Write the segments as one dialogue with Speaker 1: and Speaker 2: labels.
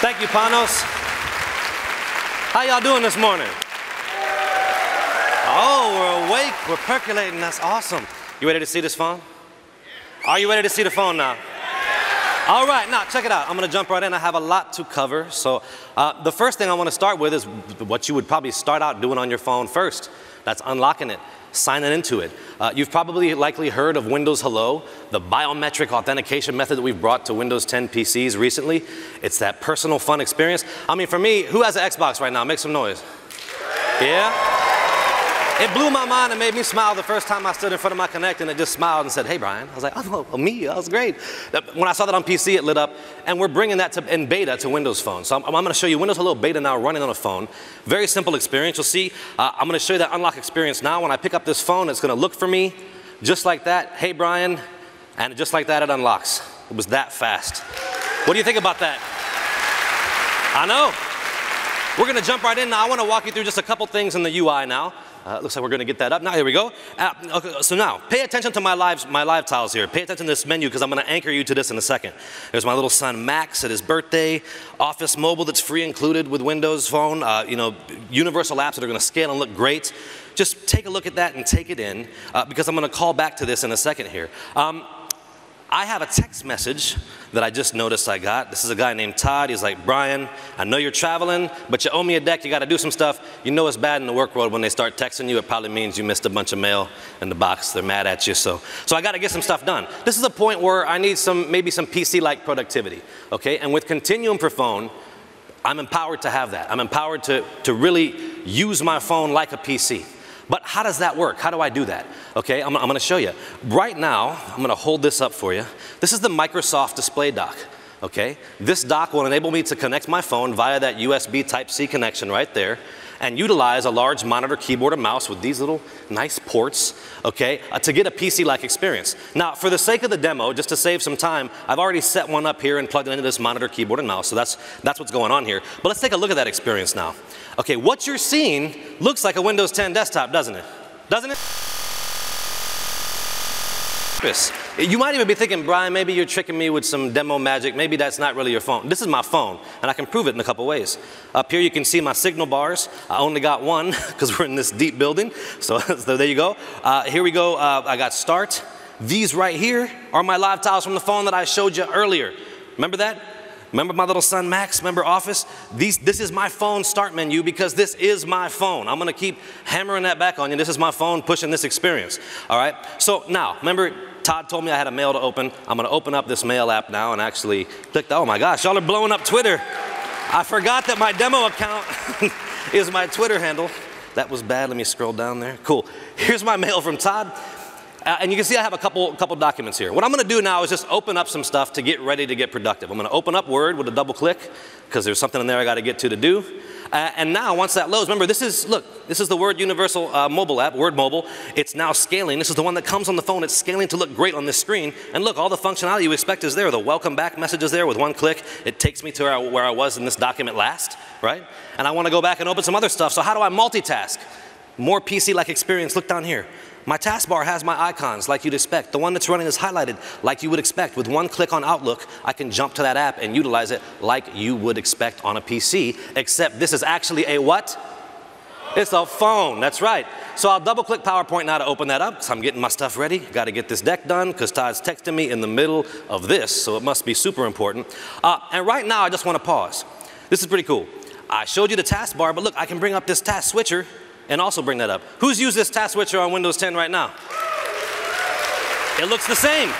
Speaker 1: Thank you, Panos. How y'all doing this morning? Oh, we're awake. We're percolating. That's awesome. You ready to see this phone? Are you ready to see the phone now? All right, now check it out. I'm to jump right in. I have a lot to cover. So, uh, the first thing I want to start with is what you would probably start out doing on your phone first. That's unlocking it, signing into it. Uh, you've probably likely heard of Windows Hello, the biometric authentication method that we've brought to Windows 10 PCs recently. It's that personal fun experience. I mean, for me, who has an Xbox right now? Make some noise. Yeah? It blew my mind and made me smile the first time I stood in front of my Kinect and it just smiled and said, hey, Brian. I was like, oh, oh me, that was great. When I saw that on PC, it lit up. And we're bringing that to, in beta to Windows Phone. So I'm, I'm going to show you Windows Hello Beta now running on a phone. Very simple experience. You'll see, uh, I'm going to show you that unlock experience now. When I pick up this phone, it's going to look for me just like that. Hey, Brian. And just like that, it unlocks. It was that fast. What do you think about that? I know. We're going to jump right in now. I want to walk you through just a couple things in the UI now. Uh, looks like we're going to get that up. Now, here we go. Uh, okay, so now, pay attention to my live, my live tiles here. Pay attention to this menu because I'm going to anchor you to this in a second. There's my little son Max at his birthday, Office Mobile that's free included with Windows Phone, uh, you know, universal apps that are going to scale and look great. Just take a look at that and take it in uh, because I'm going to call back to this in a second here. Um, I have a text message that I just noticed I got. This is a guy named Todd. He's like, Brian, I know you're traveling, but you owe me a deck. You got to do some stuff. You know it's bad in the work world when they start texting you. It probably means you missed a bunch of mail in the box. They're mad at you. So, so I got to get some stuff done. This is a point where I need some, maybe some PC-like productivity. Okay, and with Continuum for phone, I'm empowered to have that. I'm empowered to, to really use my phone like a PC. But how does that work? How do I do that? Okay, I'm, I'm gonna show you. Right now, I'm gonna hold this up for you. This is the Microsoft Display Dock. Okay, this dock will enable me to connect my phone via that USB Type-C connection right there and utilize a large monitor, keyboard, and mouse with these little nice ports, okay, uh, to get a PC-like experience. Now, for the sake of the demo, just to save some time, I've already set one up here and plugged it into this monitor, keyboard, and mouse, so that's, that's what's going on here. But let's take a look at that experience now. Okay, what you're seeing looks like a Windows 10 desktop, doesn't it? Doesn't it? You might even be thinking, Brian, maybe you're tricking me with some demo magic. Maybe that's not really your phone. This is my phone, and I can prove it in a couple ways. Up here, you can see my signal bars. I only got one because we're in this deep building. So, so there you go. Uh, here we go. Uh, I got start. These right here are my live tiles from the phone that I showed you earlier. Remember that? Remember my little son Max? Remember Office? These, this is my phone start menu because this is my phone. I'm gonna keep hammering that back on you. This is my phone pushing this experience. All right? So now, remember Todd told me I had a mail to open. I'm gonna open up this mail app now and actually click, oh my gosh, y'all are blowing up Twitter. I forgot that my demo account is my Twitter handle. That was bad, let me scroll down there. Cool. Here's my mail from Todd. Uh, and you can see I have a couple, couple documents here. What I'm going to do now is just open up some stuff to get ready to get productive. I'm going to open up Word with a double click because there's something in there I got to get to to do. Uh, and now once that loads, remember this is, look, this is the Word Universal uh, mobile app, Word Mobile. It's now scaling. This is the one that comes on the phone. It's scaling to look great on this screen. And look, all the functionality you expect is there. The welcome back message is there with one click. It takes me to where I, where I was in this document last, right? And I want to go back and open some other stuff. So how do I multitask? More PC-like experience. Look down here. My taskbar has my icons like you'd expect. The one that's running is highlighted like you would expect. With one click on Outlook, I can jump to that app and utilize it like you would expect on a PC, except this is actually a what? It's a phone, that's right. So I'll double click PowerPoint now to open that up because I'm getting my stuff ready. Got to get this deck done because Todd's texting me in the middle of this, so it must be super important. Uh, and right now I just want to pause. This is pretty cool. I showed you the taskbar, but look, I can bring up this task switcher and also bring that up. Who's used this task switcher on Windows 10 right now? It looks the same.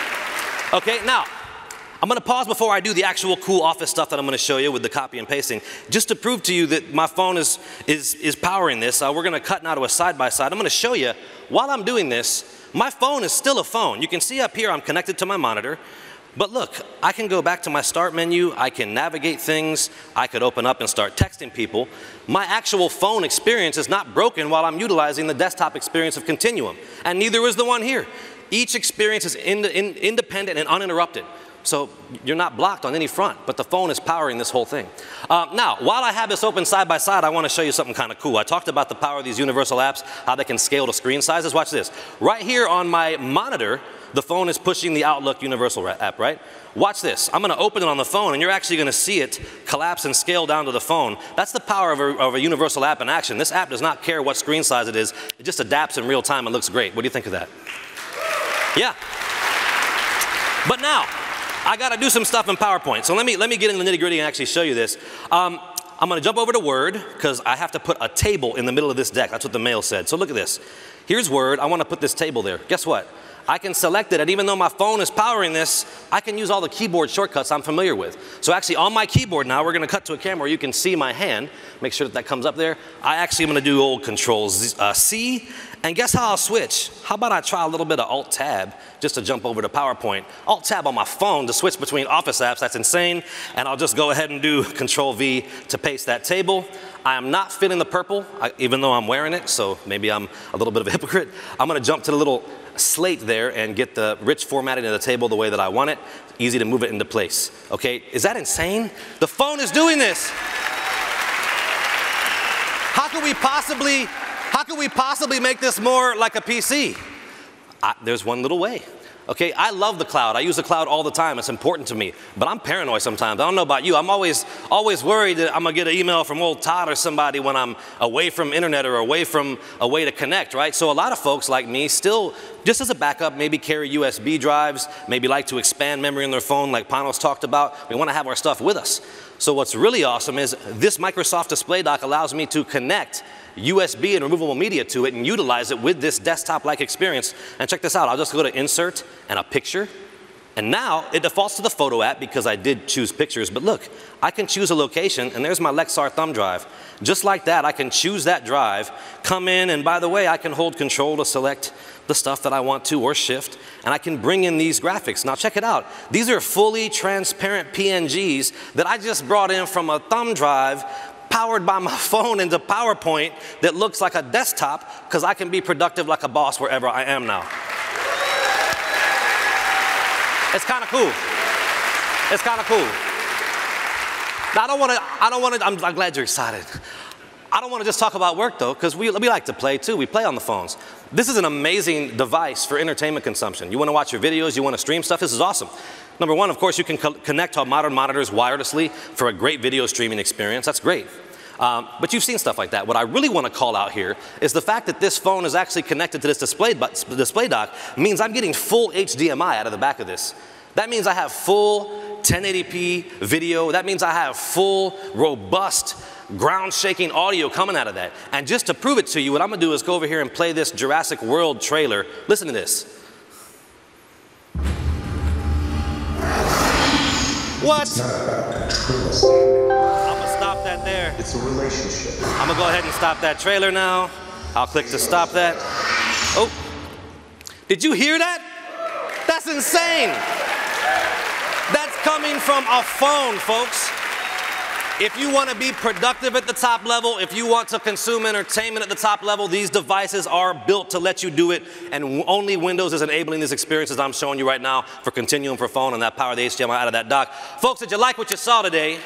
Speaker 1: Okay, now, I'm gonna pause before I do the actual cool office stuff that I'm gonna show you with the copy and pasting, just to prove to you that my phone is, is, is powering this. Uh, we're gonna cut now to a side-by-side. -side. I'm gonna show you, while I'm doing this, my phone is still a phone. You can see up here I'm connected to my monitor. But look, I can go back to my start menu, I can navigate things, I could open up and start texting people. My actual phone experience is not broken while I'm utilizing the desktop experience of Continuum, and neither is the one here. Each experience is in, in, independent and uninterrupted. So you're not blocked on any front, but the phone is powering this whole thing. Uh, now, while I have this open side by side, I want to show you something kind of cool. I talked about the power of these universal apps, how they can scale to screen sizes. Watch this. Right here on my monitor, the phone is pushing the Outlook Universal app, right? Watch this. I'm going to open it on the phone, and you're actually going to see it collapse and scale down to the phone. That's the power of a, of a universal app in action. This app does not care what screen size it is. It just adapts in real time and looks great. What do you think of that? Yeah. But now, I got to do some stuff in PowerPoint. So let me, let me get in the nitty gritty and actually show you this. Um, I'm going to jump over to Word because I have to put a table in the middle of this deck. That's what the mail said. So look at this. Here's Word. I want to put this table there. Guess what? I can select it, and even though my phone is powering this, I can use all the keyboard shortcuts I'm familiar with. So actually on my keyboard now, we're gonna cut to a camera where you can see my hand. Make sure that that comes up there. I actually am gonna do old Control uh, C, and guess how I'll switch? How about I try a little bit of Alt Tab just to jump over to PowerPoint. Alt Tab on my phone to switch between Office apps, that's insane. And I'll just go ahead and do Control V to paste that table. I am not fitting the purple, I, even though I'm wearing it, so maybe I'm a little bit of a hypocrite. I'm gonna jump to the little slate there and get the rich formatting of the table the way that I want it. Easy to move it into place. Okay, is that insane? The phone is doing this. How could we possibly, how could we possibly make this more like a PC? I, there's one little way. Okay, I love the cloud. I use the cloud all the time. It's important to me. But I'm paranoid sometimes. I don't know about you. I'm always always worried that I'm gonna get an email from old Todd or somebody when I'm away from internet or away from a way to connect, right? So a lot of folks like me still, just as a backup, maybe carry USB drives, maybe like to expand memory in their phone like Panos talked about. We wanna have our stuff with us. So what's really awesome is this Microsoft Display Dock allows me to connect USB and removable media to it and utilize it with this desktop-like experience. And check this out, I'll just go to Insert and a picture. And now it defaults to the photo app because I did choose pictures, but look, I can choose a location and there's my Lexar thumb drive. Just like that, I can choose that drive, come in, and by the way, I can hold control to select the stuff that I want to or shift, and I can bring in these graphics. Now check it out. These are fully transparent PNGs that I just brought in from a thumb drive powered by my phone into PowerPoint that looks like a desktop because I can be productive like a boss wherever I am now. It's kind of cool. It's kind of cool. Now I don't want to, I don't want to, I'm, I'm glad you're excited. I don't want to just talk about work though, because we, we like to play too. We play on the phones. This is an amazing device for entertainment consumption. You want to watch your videos, you want to stream stuff, this is awesome. Number one, of course, you can co connect to modern monitors wirelessly for a great video streaming experience. That's great. Um, but you've seen stuff like that. What I really want to call out here is the fact that this phone is actually connected to this display, display dock means I'm getting full HDMI out of the back of this. That means I have full 1080p video. That means I have full, robust, ground shaking audio coming out of that. And just to prove it to you, what I'm gonna do is go over here and play this Jurassic World trailer. Listen to this. What?
Speaker 2: It's not about control.
Speaker 1: I'm gonna stop that there.
Speaker 2: It's a relationship.
Speaker 1: I'm gonna go ahead and stop that trailer now. I'll click to stop that. Oh, did you hear that? That's insane. That's coming from a phone, folks. If you want to be productive at the top level, if you want to consume entertainment at the top level, these devices are built to let you do it, and only Windows is enabling these experiences I'm showing you right now for Continuum for phone and that power the HDMI out of that dock. Folks, did you like what you saw today?